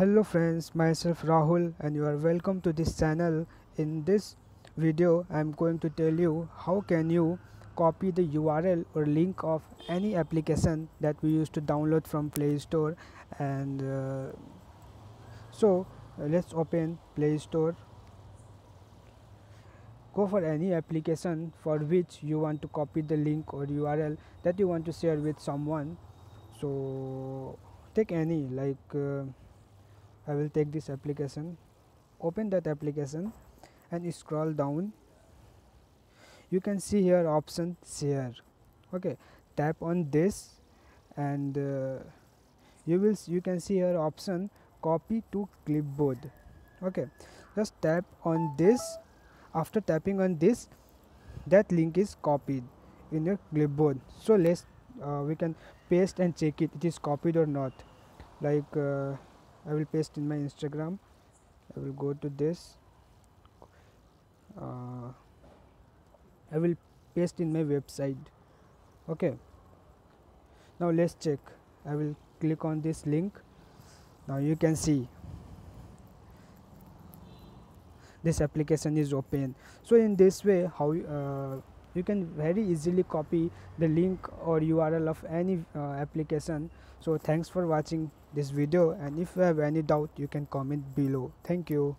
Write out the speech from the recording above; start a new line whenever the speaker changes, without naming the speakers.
hello friends myself Rahul and you are welcome to this channel. In this video I'm going to tell you how can you copy the URL or link of any application that we used to download from Play Store and uh, so uh, let's open Play Store. Go for any application for which you want to copy the link or URL that you want to share with someone. So take any like uh, I will take this application open that application and scroll down. You can see here option share. Okay tap on this and uh, you will you can see here option copy to clipboard. Okay just tap on this. After tapping on this that link is copied in your clipboard. So let's uh, we can paste and check it it is copied or not. Like uh, I will paste in my Instagram. I will go to this. Uh, I will paste in my website. Okay. Now let's check. I will click on this link. Now you can see. This application is open. So in this way how uh, you can very easily copy the link or url of any uh, application. So thanks for watching this video and if you have any doubt you can comment below. Thank you